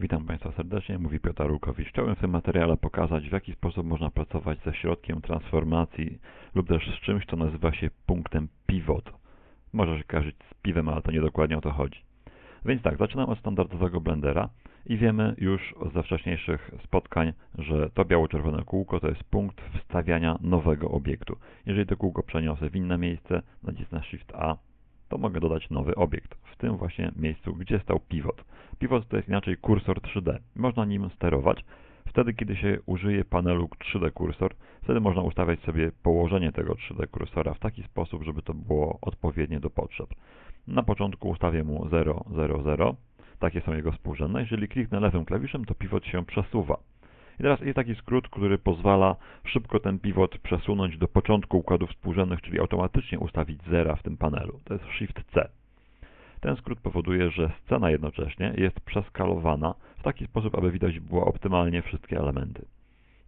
Witam Państwa serdecznie, mówi Piotr Rukowicz. Chciałem w tym materiale pokazać, w jaki sposób można pracować ze środkiem transformacji lub też z czymś, co nazywa się punktem pivot. Może się kojarzyć z piwem, ale to nie dokładnie o to chodzi. Więc tak, zaczynam od standardowego blendera i wiemy już ze wcześniejszych spotkań, że to biało-czerwone kółko to jest punkt wstawiania nowego obiektu. Jeżeli to kółko przeniosę w inne miejsce, nacisnę Shift A, to mogę dodać nowy obiekt, w tym właśnie miejscu, gdzie stał pivot. Pivot to jest inaczej kursor 3D. Można nim sterować. Wtedy, kiedy się użyje panelu 3D kursor, wtedy można ustawiać sobie położenie tego 3D kursora w taki sposób, żeby to było odpowiednie do potrzeb. Na początku ustawię mu 0, 0, 0. Takie są jego współrzędne. Jeżeli kliknę lewym klawiszem, to pivot się przesuwa. I teraz jest taki skrót, który pozwala szybko ten pivot przesunąć do początku układów współrzędnych, czyli automatycznie ustawić zera w tym panelu. To jest Shift C. Ten skrót powoduje, że scena jednocześnie jest przeskalowana w taki sposób, aby widać było optymalnie wszystkie elementy.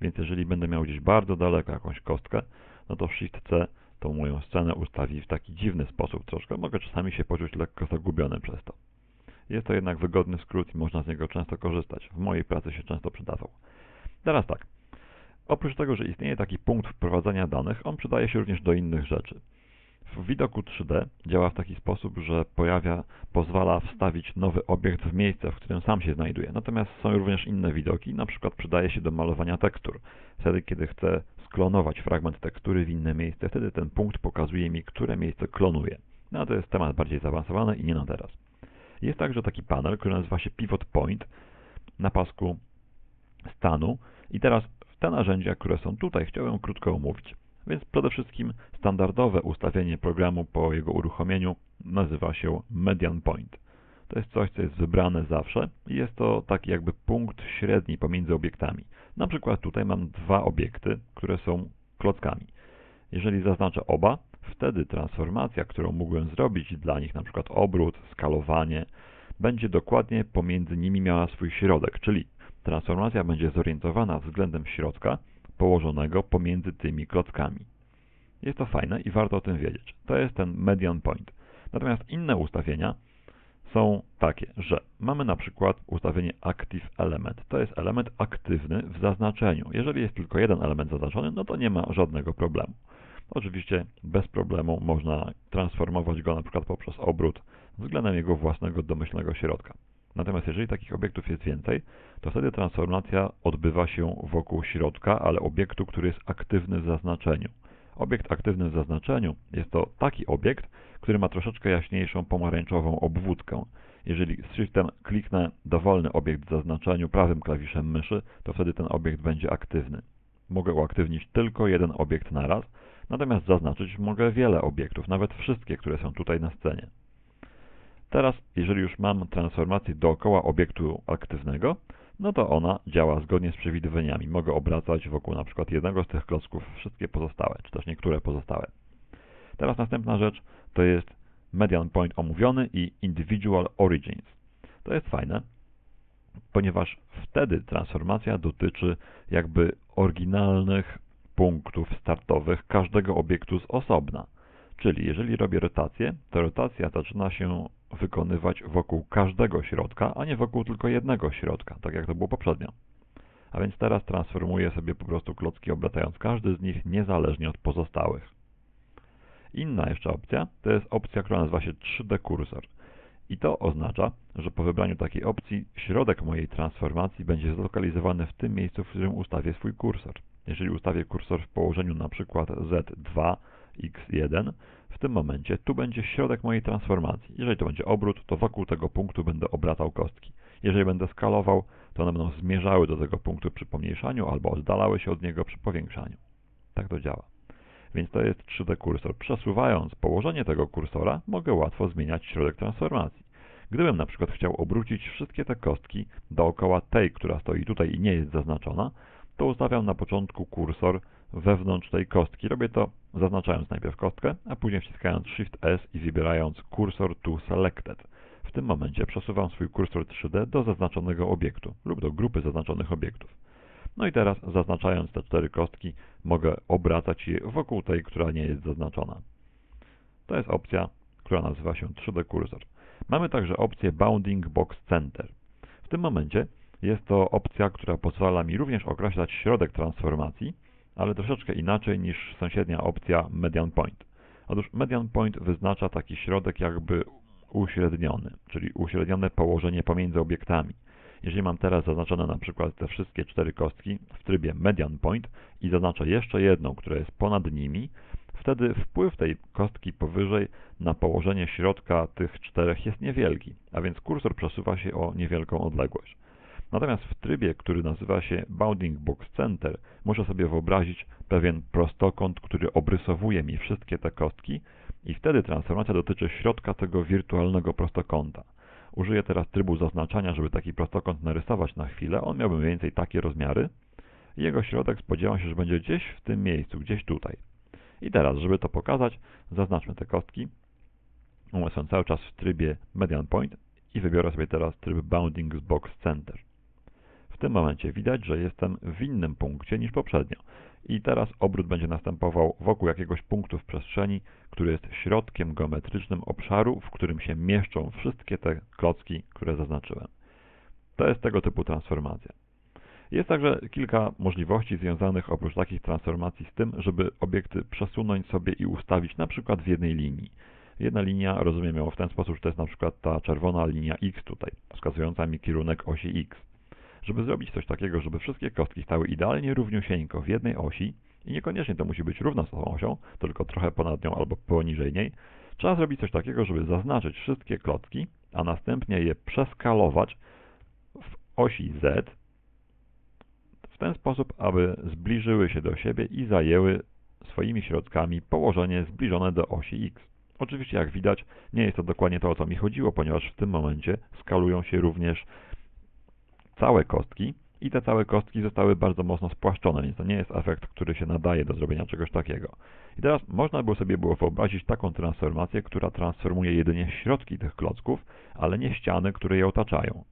Więc jeżeli będę miał gdzieś bardzo daleko jakąś kostkę, no to Shift C tą moją scenę ustawi w taki dziwny sposób troszkę. Mogę czasami się poczuć lekko zagubiony przez to. Jest to jednak wygodny skrót i można z niego często korzystać. W mojej pracy się często przydawał. Teraz tak. Oprócz tego, że istnieje taki punkt wprowadzania danych, on przydaje się również do innych rzeczy. W widoku 3D działa w taki sposób, że pojawia, pozwala wstawić nowy obiekt w miejsce, w którym sam się znajduje. Natomiast są również inne widoki, na przykład przydaje się do malowania tekstur. Wtedy, kiedy chcę sklonować fragment tekstury w inne miejsce, wtedy ten punkt pokazuje mi, które miejsce klonuje. No to jest temat bardziej zaawansowany i nie na teraz. Jest także taki panel, który nazywa się Pivot Point na pasku stanu. I teraz te narzędzia, które są tutaj, chciałem krótko omówić. Więc przede wszystkim standardowe ustawienie programu po jego uruchomieniu nazywa się Median Point. To jest coś, co jest wybrane zawsze i jest to taki jakby punkt średni pomiędzy obiektami. Na przykład tutaj mam dwa obiekty, które są klockami. Jeżeli zaznaczę oba, wtedy transformacja, którą mógłbym zrobić dla nich, na przykład obrót, skalowanie, będzie dokładnie pomiędzy nimi miała swój środek, czyli transformacja będzie zorientowana względem środka położonego pomiędzy tymi klockami. Jest to fajne i warto o tym wiedzieć. To jest ten median point. Natomiast inne ustawienia są takie, że mamy na przykład ustawienie active element. To jest element aktywny w zaznaczeniu. Jeżeli jest tylko jeden element zaznaczony, no to nie ma żadnego problemu. Oczywiście bez problemu można transformować go na przykład poprzez obrót względem jego własnego domyślnego środka. Natomiast jeżeli takich obiektów jest więcej, to wtedy transformacja odbywa się wokół środka, ale obiektu, który jest aktywny w zaznaczeniu. Obiekt aktywny w zaznaczeniu jest to taki obiekt, który ma troszeczkę jaśniejszą pomarańczową obwódkę. Jeżeli z shiftem kliknę dowolny obiekt w zaznaczeniu prawym klawiszem myszy, to wtedy ten obiekt będzie aktywny. Mogę uaktywnić tylko jeden obiekt naraz, natomiast zaznaczyć mogę wiele obiektów, nawet wszystkie, które są tutaj na scenie. Teraz, jeżeli już mam transformację dookoła obiektu aktywnego, no to ona działa zgodnie z przewidywaniami. Mogę obracać wokół na przykład jednego z tych klocków wszystkie pozostałe, czy też niektóre pozostałe. Teraz następna rzecz to jest median point omówiony i individual origins. To jest fajne, ponieważ wtedy transformacja dotyczy jakby oryginalnych punktów startowych każdego obiektu z osobna. Czyli jeżeli robię rotację, to rotacja zaczyna się wykonywać wokół każdego środka, a nie wokół tylko jednego środka, tak jak to było poprzednio. A więc teraz transformuję sobie po prostu klocki obracając każdy z nich niezależnie od pozostałych. Inna jeszcze opcja to jest opcja, która nazywa się 3D kursor. I to oznacza, że po wybraniu takiej opcji środek mojej transformacji będzie zlokalizowany w tym miejscu, w którym ustawię swój kursor. Jeżeli ustawię kursor w położeniu przykład Z2, x1, w tym momencie tu będzie środek mojej transformacji. Jeżeli to będzie obrót, to wokół tego punktu będę obracał kostki. Jeżeli będę skalował, to one będą zmierzały do tego punktu przy pomniejszaniu albo oddalały się od niego przy powiększaniu. Tak to działa. Więc to jest 3D kursor. Przesuwając położenie tego kursora, mogę łatwo zmieniać środek transformacji. Gdybym na przykład chciał obrócić wszystkie te kostki dookoła tej, która stoi tutaj i nie jest zaznaczona, to ustawiam na początku kursor wewnątrz tej kostki. Robię to zaznaczając najpierw kostkę, a później wciskając Shift S i wybierając Cursor to Selected. W tym momencie przesuwam swój kursor 3D do zaznaczonego obiektu lub do grupy zaznaczonych obiektów. No i teraz zaznaczając te cztery kostki mogę obracać je wokół tej, która nie jest zaznaczona. To jest opcja, która nazywa się 3D Cursor. Mamy także opcję Bounding Box Center. W tym momencie Jest to opcja, która pozwala mi również określać środek transformacji, ale troszeczkę inaczej niż sąsiednia opcja median point. Otóż median point wyznacza taki środek jakby uśredniony, czyli uśrednione położenie pomiędzy obiektami. Jeżeli mam teraz zaznaczone na przykład te wszystkie cztery kostki w trybie median point i zaznaczę jeszcze jedną, która jest ponad nimi, wtedy wpływ tej kostki powyżej na położenie środka tych czterech jest niewielki, a więc kursor przesuwa się o niewielką odległość. Natomiast w trybie, który nazywa się Bounding Box Center, muszę sobie wyobrazić pewien prostokąt, który obrysowuje mi wszystkie te kostki i wtedy transformacja dotyczy środka tego wirtualnego prostokąta. Użyję teraz trybu zaznaczania, żeby taki prostokąt narysować na chwilę. On miałby mniej więcej takie rozmiary. Jego środek spodziewam się, że będzie gdzieś w tym miejscu, gdzieś tutaj. I teraz, żeby to pokazać, zaznaczmy te kostki. One są cały czas w trybie median point i wybiorę sobie teraz tryb bounding box center. Tym momencie widać, że jestem w innym punkcie niż poprzednio. I teraz obrót będzie następował wokół jakiegoś punktu w przestrzeni, który jest środkiem geometrycznym obszaru, w którym się mieszczą wszystkie te klocki, które zaznaczyłem. To jest tego typu transformacja. Jest także kilka możliwości związanych oprócz takich transformacji z tym, żeby obiekty przesunąć sobie i ustawić na przykład w jednej linii. Jedna linia rozumiem ją w ten sposób, że to jest na przykład ta czerwona linia X tutaj, wskazująca mi kierunek osi X. Żeby zrobić coś takiego, żeby wszystkie kostki stały idealnie równiusieńko w jednej osi, i niekoniecznie to musi być równo z tą osią, tylko trochę ponad nią albo poniżej niej, trzeba zrobić coś takiego, żeby zaznaczyć wszystkie klocki, a następnie je przeskalować w osi Z w ten sposób, aby zbliżyły się do siebie i zajęły swoimi środkami położenie zbliżone do osi X. Oczywiście, jak widać, nie jest to dokładnie to, o co mi chodziło, ponieważ w tym momencie skalują się również całe kostki i te całe kostki zostały bardzo mocno spłaszczone, więc to nie jest efekt, który się nadaje do zrobienia czegoś takiego. I teraz można by sobie było wyobrazić taką transformację, która transformuje jedynie środki tych klocków, ale nie ściany, które je otaczają.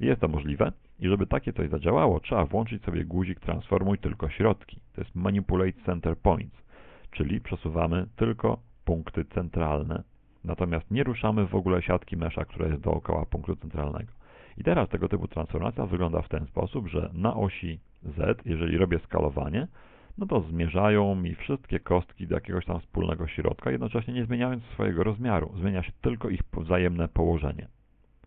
Jest to możliwe i żeby takie coś zadziałało, trzeba włączyć sobie guzik transformuj tylko środki. To jest manipulate center points, czyli przesuwamy tylko punkty centralne. Natomiast nie ruszamy w ogóle siatki mesza, która jest dookoła punktu centralnego. I teraz tego typu transformacja wygląda w ten sposób, że na osi Z, jeżeli robię skalowanie, no to zmierzają mi wszystkie kostki do jakiegoś tam wspólnego środka, jednocześnie nie zmieniając swojego rozmiaru. Zmienia się tylko ich wzajemne położenie.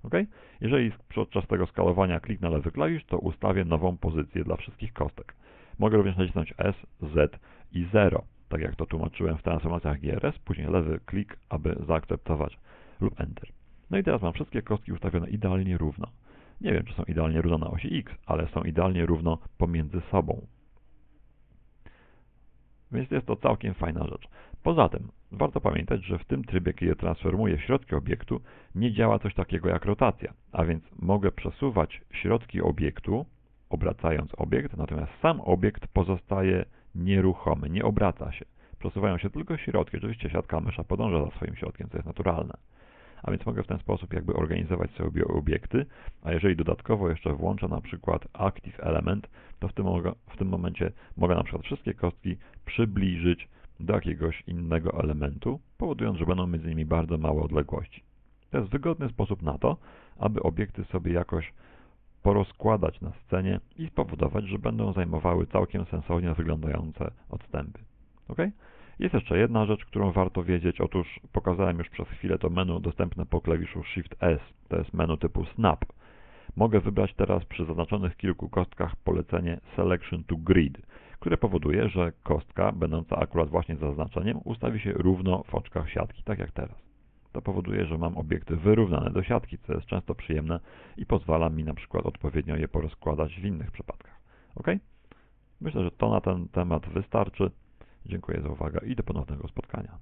Ok? Jeżeli podczas tego skalowania kliknę lewy klawisz, to ustawię nową pozycję dla wszystkich kostek. Mogę również nacisnąć S, Z i 0, tak jak to tłumaczyłem w transformacjach GRS, później lewy klik, aby zaakceptować lub Enter. No i teraz mam wszystkie kostki ustawione idealnie równo. Nie wiem, czy są idealnie równo na osi X, ale są idealnie równo pomiędzy sobą. Więc jest to całkiem fajna rzecz. Poza tym, warto pamiętać, że w tym trybie, kiedy transformuję środki obiektu, nie działa coś takiego jak rotacja, a więc mogę przesuwać środki obiektu, obracając obiekt, natomiast sam obiekt pozostaje nieruchomy, nie obraca się. Przesuwają się tylko środki. Oczywiście siatka mysza podąża za swoim środkiem, co jest naturalne a więc mogę w ten sposób jakby organizować sobie obiekty, a jeżeli dodatkowo jeszcze włączę na przykład Active Element, to w tym, w tym momencie mogę na przykład wszystkie kostki przybliżyć do jakiegoś innego elementu, powodując, że będą między nimi bardzo małe odległości. To jest wygodny sposób na to, aby obiekty sobie jakoś porozkładać na scenie i spowodować, że będą zajmowały całkiem sensownie wyglądające odstępy. ok? Jest jeszcze jedna rzecz, którą warto wiedzieć. Otóż pokazałem już przez chwilę to menu dostępne po klawiszu Shift S. To jest menu typu Snap. Mogę wybrać teraz przy zaznaczonych kilku kostkach polecenie Selection to Grid, które powoduje, że kostka, będąca akurat właśnie zaznaczeniem, ustawi się równo w oczkach siatki, tak jak teraz. To powoduje, że mam obiekty wyrównane do siatki, co jest często przyjemne i pozwala mi na przykład odpowiednio je porozkładać w innych przypadkach. Ok? Myślę, że to na ten temat wystarczy. Dziękuję za uwagę i do ponownego spotkania.